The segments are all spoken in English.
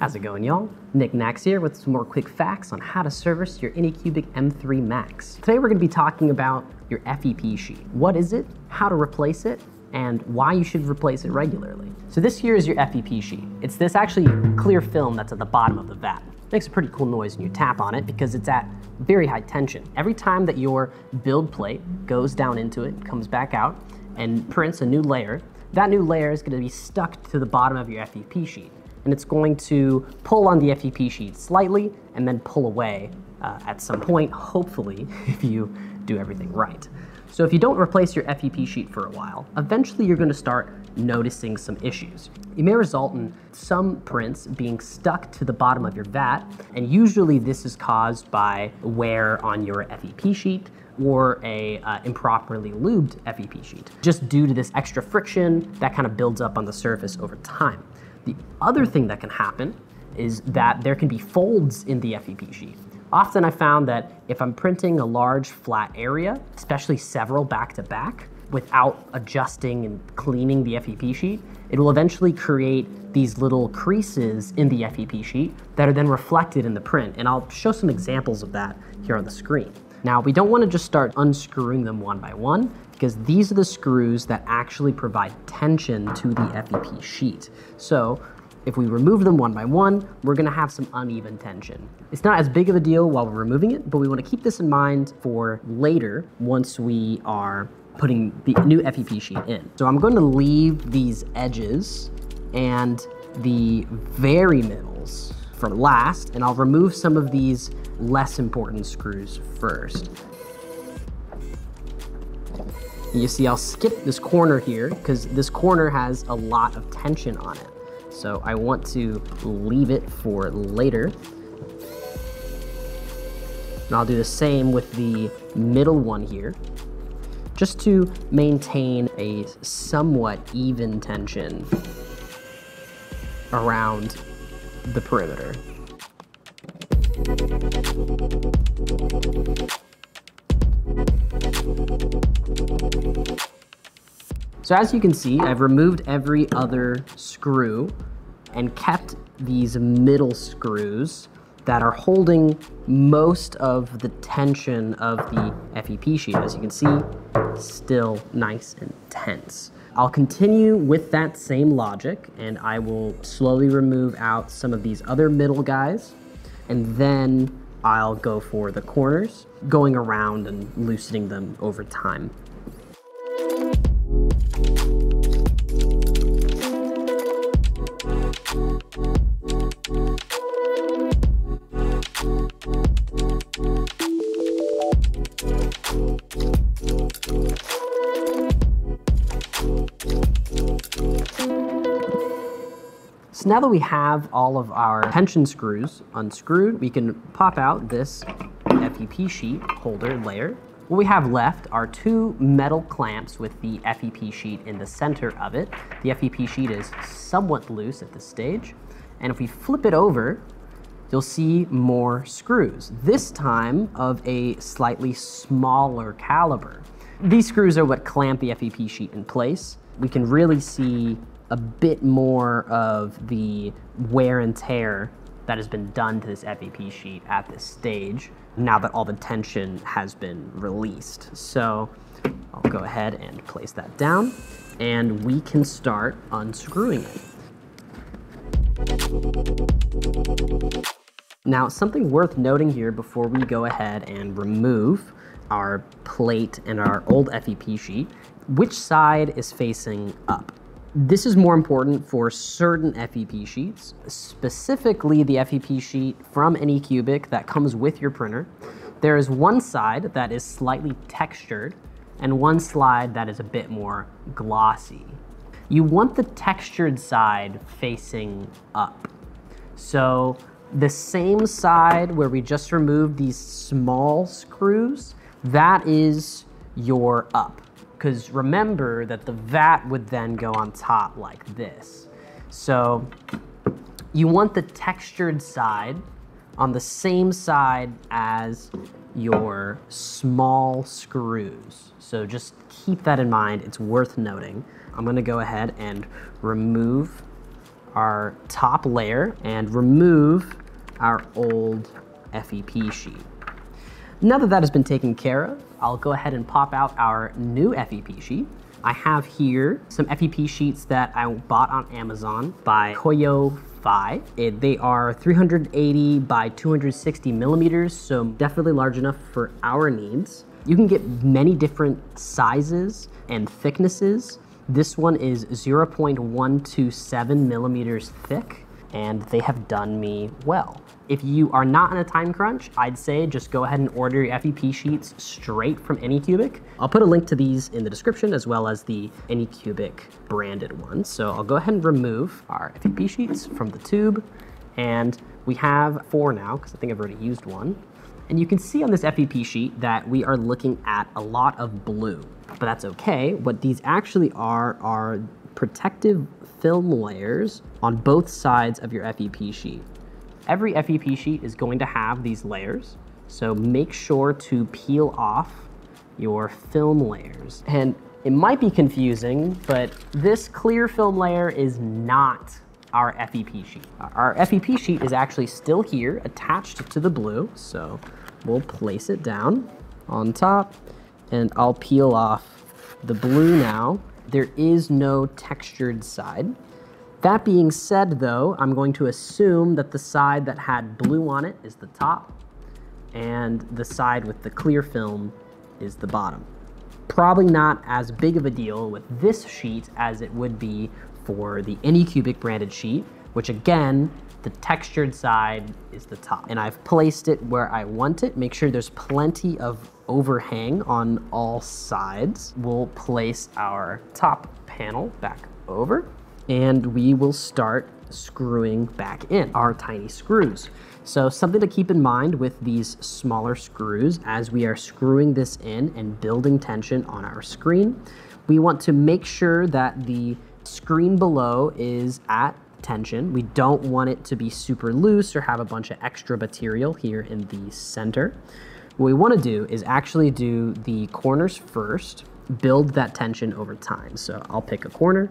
How's it going, y'all? Nick Nacks here with some more quick facts on how to service your Anycubic M3 Max. Today we're going to be talking about your FEP sheet. What is it, how to replace it, and why you should replace it regularly. So this here is your FEP sheet. It's this actually clear film that's at the bottom of the vat. Makes a pretty cool noise when you tap on it because it's at very high tension. Every time that your build plate goes down into it, comes back out, and prints a new layer, that new layer is going to be stuck to the bottom of your FEP sheet and it's going to pull on the FEP sheet slightly and then pull away uh, at some point, hopefully, if you do everything right. So if you don't replace your FEP sheet for a while, eventually you're going to start noticing some issues. It may result in some prints being stuck to the bottom of your vat, and usually this is caused by wear on your FEP sheet or a uh, improperly lubed FEP sheet, just due to this extra friction that kind of builds up on the surface over time. The other thing that can happen is that there can be folds in the FEP sheet. Often I found that if I'm printing a large flat area, especially several back to back, without adjusting and cleaning the FEP sheet, it will eventually create these little creases in the FEP sheet that are then reflected in the print. And I'll show some examples of that here on the screen. Now, we don't want to just start unscrewing them one by one because these are the screws that actually provide tension to the FEP sheet. So if we remove them one by one, we're gonna have some uneven tension. It's not as big of a deal while we're removing it, but we wanna keep this in mind for later once we are putting the new FEP sheet in. So I'm gonna leave these edges and the very middles for last, and I'll remove some of these less important screws first. You see, I'll skip this corner here because this corner has a lot of tension on it. So I want to leave it for later. And I'll do the same with the middle one here, just to maintain a somewhat even tension around the perimeter. So as you can see, I've removed every other screw and kept these middle screws that are holding most of the tension of the FEP sheet. As you can see, still nice and tense. I'll continue with that same logic and I will slowly remove out some of these other middle guys and then I'll go for the corners, going around and loosening them over time. So now that we have all of our tension screws unscrewed, we can pop out this FEP sheet holder layer. What we have left are two metal clamps with the FEP sheet in the center of it. The FEP sheet is somewhat loose at this stage. And if we flip it over, you'll see more screws, this time of a slightly smaller caliber. These screws are what clamp the FEP sheet in place. We can really see a bit more of the wear and tear that has been done to this FEP sheet at this stage now that all the tension has been released. So I'll go ahead and place that down and we can start unscrewing it. Now, something worth noting here before we go ahead and remove our plate and our old FEP sheet, which side is facing up? This is more important for certain FEP sheets, specifically the FEP sheet from Anycubic that comes with your printer. There is one side that is slightly textured and one side that is a bit more glossy. You want the textured side facing up. So the same side where we just removed these small screws, that is your up. Because remember that the vat would then go on top like this. So you want the textured side on the same side as your small screws. So just keep that in mind. It's worth noting. I'm gonna go ahead and remove our top layer and remove our old FEP sheet. Now that that has been taken care of, I'll go ahead and pop out our new FEP sheet. I have here some FEP sheets that I bought on Amazon by Koyo Fi. It, eh, they are 380 by 260 millimeters, so definitely large enough for our needs. You can get many different sizes and thicknesses. This one is 0.127 millimeters thick, and they have done me well. If you are not in a time crunch, I'd say just go ahead and order your FEP sheets straight from Anycubic. I'll put a link to these in the description as well as the Anycubic branded ones. So I'll go ahead and remove our FEP sheets from the tube. And we have four now, because I think I've already used one. And you can see on this FEP sheet that we are looking at a lot of blue, but that's okay. What these actually are are protective film layers on both sides of your FEP sheet. Every FEP sheet is going to have these layers, so make sure to peel off your film layers. And it might be confusing, but this clear film layer is not our FEP sheet. Our FEP sheet is actually still here attached to the blue, so we'll place it down on top and I'll peel off the blue now. There is no textured side. That being said though, I'm going to assume that the side that had blue on it is the top and the side with the clear film is the bottom. Probably not as big of a deal with this sheet as it would be for the Anycubic branded sheet, which again, the textured side is the top. And I've placed it where I want it. Make sure there's plenty of overhang on all sides. We'll place our top panel back over and we will start screwing back in our tiny screws. So something to keep in mind with these smaller screws as we are screwing this in and building tension on our screen, we want to make sure that the screen below is at tension. We don't want it to be super loose or have a bunch of extra material here in the center. What we want to do is actually do the corners first, build that tension over time. So I'll pick a corner,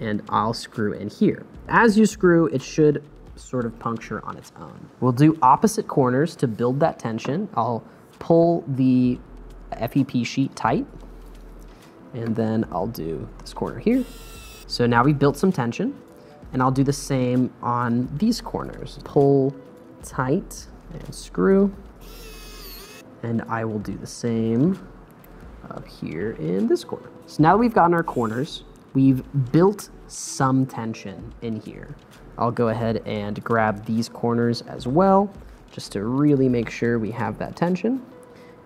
and I'll screw in here. As you screw, it should sort of puncture on its own. We'll do opposite corners to build that tension. I'll pull the FEP sheet tight, and then I'll do this corner here. So now we've built some tension, and I'll do the same on these corners. Pull tight and screw, and I will do the same up here in this corner. So now that we've gotten our corners, we've built some tension in here. I'll go ahead and grab these corners as well, just to really make sure we have that tension.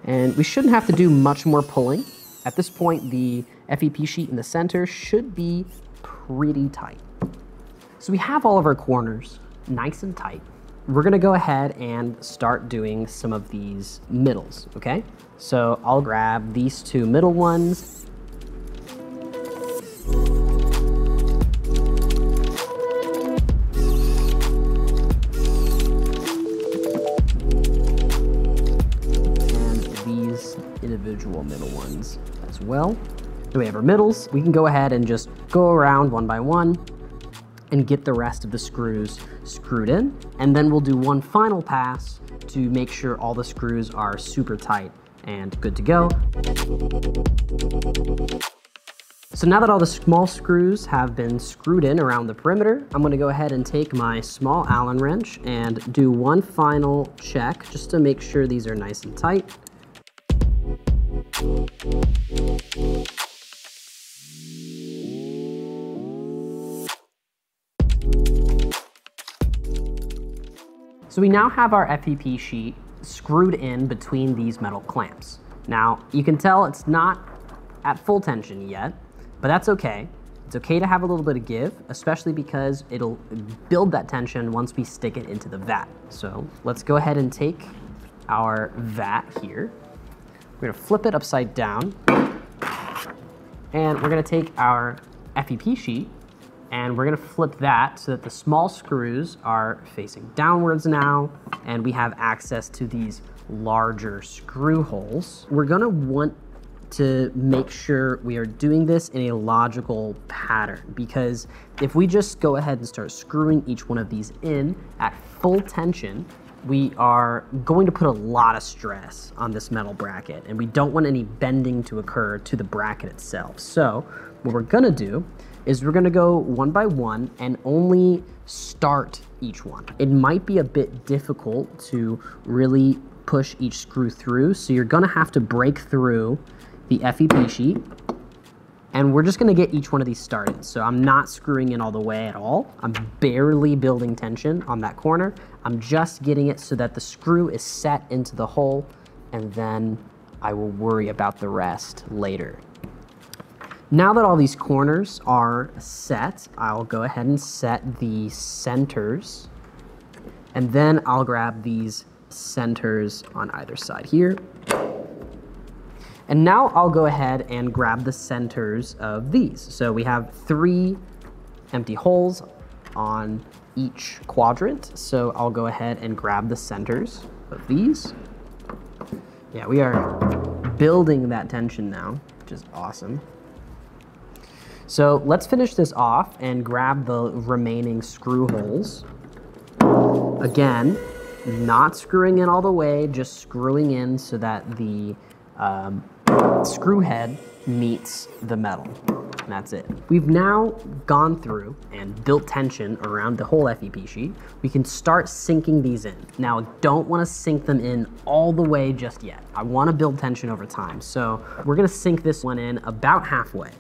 And we shouldn't have to do much more pulling. At this point, the FEP sheet in the center should be pretty tight. So we have all of our corners nice and tight. We're gonna go ahead and start doing some of these middles, okay? So I'll grab these two middle ones And these individual middle ones as well. So we have our middles. We can go ahead and just go around one by one and get the rest of the screws screwed in. And then we'll do one final pass to make sure all the screws are super tight and good to go. So now that all the small screws have been screwed in around the perimeter, I'm gonna go ahead and take my small Allen wrench and do one final check just to make sure these are nice and tight. So we now have our FEP sheet screwed in between these metal clamps. Now, you can tell it's not at full tension yet, but that's okay. It's okay to have a little bit of give, especially because it'll build that tension once we stick it into the vat. So let's go ahead and take our vat here. We're gonna flip it upside down, and we're gonna take our FEP sheet, and we're gonna flip that so that the small screws are facing downwards now, and we have access to these larger screw holes. We're gonna want to make sure we are doing this in a logical pattern because if we just go ahead and start screwing each one of these in at full tension, we are going to put a lot of stress on this metal bracket and we don't want any bending to occur to the bracket itself. So what we're gonna do is we're gonna go one by one and only start each one. It might be a bit difficult to really push each screw through, so you're gonna have to break through the FEP sheet and we're just gonna get each one of these started. So I'm not screwing in all the way at all. I'm barely building tension on that corner. I'm just getting it so that the screw is set into the hole and then I will worry about the rest later. Now that all these corners are set, I'll go ahead and set the centers and then I'll grab these centers on either side here and now I'll go ahead and grab the centers of these. So we have three empty holes on each quadrant. So I'll go ahead and grab the centers of these. Yeah, we are building that tension now, which is awesome. So let's finish this off and grab the remaining screw holes. Again, not screwing in all the way, just screwing in so that the um, screw head meets the metal. And that's it. We've now gone through and built tension around the whole FEP sheet. We can start sinking these in. Now, I don't wanna sink them in all the way just yet. I wanna build tension over time. So we're gonna sink this one in about halfway.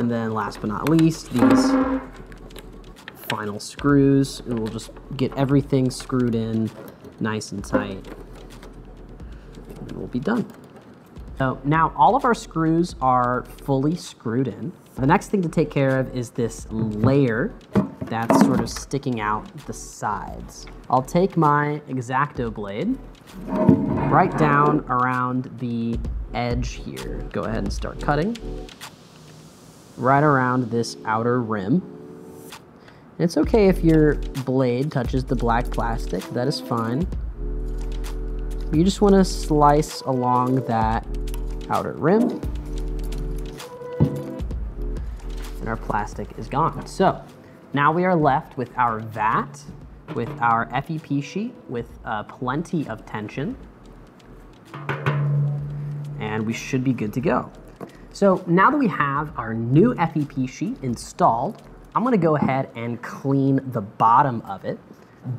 And then last but not least, these final screws. And we'll just get everything screwed in nice and tight. And we'll be done. So now all of our screws are fully screwed in. The next thing to take care of is this layer that's sort of sticking out the sides. I'll take my X-Acto blade right down around the edge here. Go ahead and start cutting right around this outer rim. It's okay if your blade touches the black plastic, that is fine. You just want to slice along that outer rim. And our plastic is gone. So now we are left with our vat, with our FEP sheet, with uh, plenty of tension. And we should be good to go. So now that we have our new FEP sheet installed, I'm gonna go ahead and clean the bottom of it.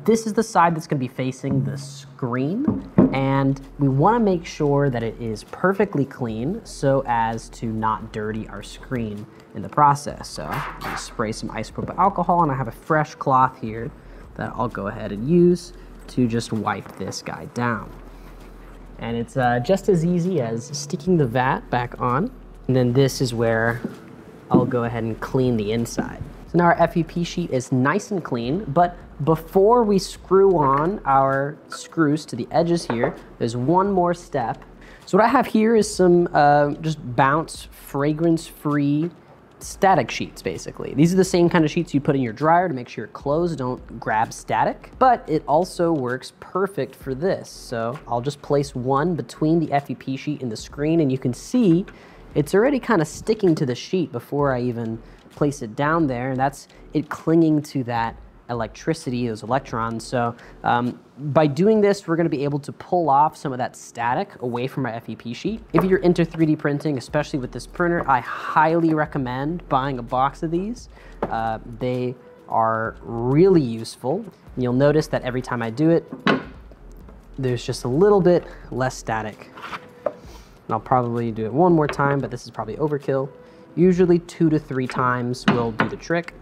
This is the side that's gonna be facing the screen, and we wanna make sure that it is perfectly clean so as to not dirty our screen in the process. So I'm gonna spray some isopropyl alcohol, and I have a fresh cloth here that I'll go ahead and use to just wipe this guy down. And it's uh, just as easy as sticking the vat back on and then this is where I'll go ahead and clean the inside. So now our FEP sheet is nice and clean, but before we screw on our screws to the edges here, there's one more step. So what I have here is some uh, just bounce fragrance-free static sheets, basically. These are the same kind of sheets you put in your dryer to make sure your clothes don't grab static, but it also works perfect for this. So I'll just place one between the FEP sheet and the screen, and you can see it's already kind of sticking to the sheet before I even place it down there. And that's it clinging to that electricity, those electrons. So um, by doing this, we're gonna be able to pull off some of that static away from our FEP sheet. If you're into 3D printing, especially with this printer, I highly recommend buying a box of these. Uh, they are really useful. You'll notice that every time I do it, there's just a little bit less static and I'll probably do it one more time, but this is probably overkill. Usually two to three times will do the trick.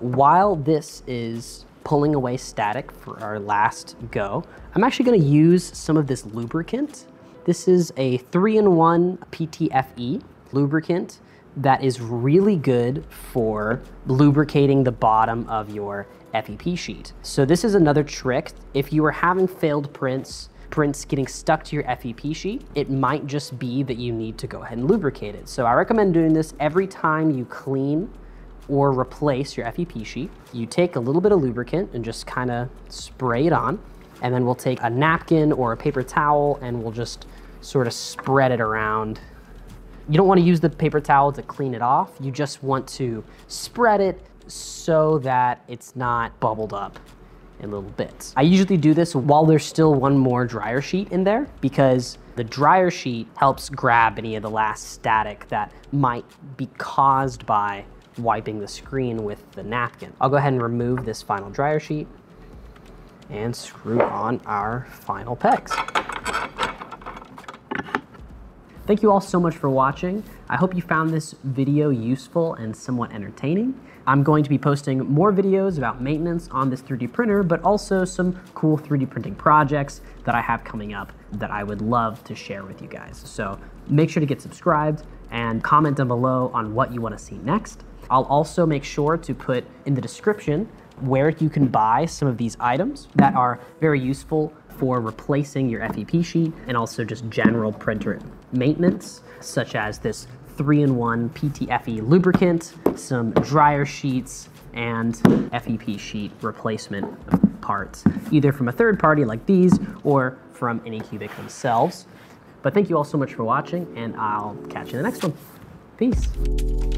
While this is pulling away static for our last go, I'm actually gonna use some of this lubricant. This is a three-in-one PTFE lubricant that is really good for lubricating the bottom of your FEP sheet. So this is another trick. If you are having failed prints prints getting stuck to your FEP sheet, it might just be that you need to go ahead and lubricate it. So I recommend doing this every time you clean or replace your FEP sheet. You take a little bit of lubricant and just kind of spray it on. And then we'll take a napkin or a paper towel and we'll just sort of spread it around. You don't want to use the paper towel to clean it off. You just want to spread it so that it's not bubbled up in little bits. I usually do this while there's still one more dryer sheet in there because the dryer sheet helps grab any of the last static that might be caused by wiping the screen with the napkin. I'll go ahead and remove this final dryer sheet and screw on our final pegs. Thank you all so much for watching. I hope you found this video useful and somewhat entertaining. I'm going to be posting more videos about maintenance on this 3D printer, but also some cool 3D printing projects that I have coming up that I would love to share with you guys. So make sure to get subscribed and comment down below on what you want to see next. I'll also make sure to put in the description where you can buy some of these items that are very useful for replacing your FEP sheet and also just general printer maintenance, such as this three-in-one PTFE lubricant, some dryer sheets, and FEP sheet replacement parts, either from a third party like these or from Anycubic themselves. But thank you all so much for watching, and I'll catch you in the next one. Peace.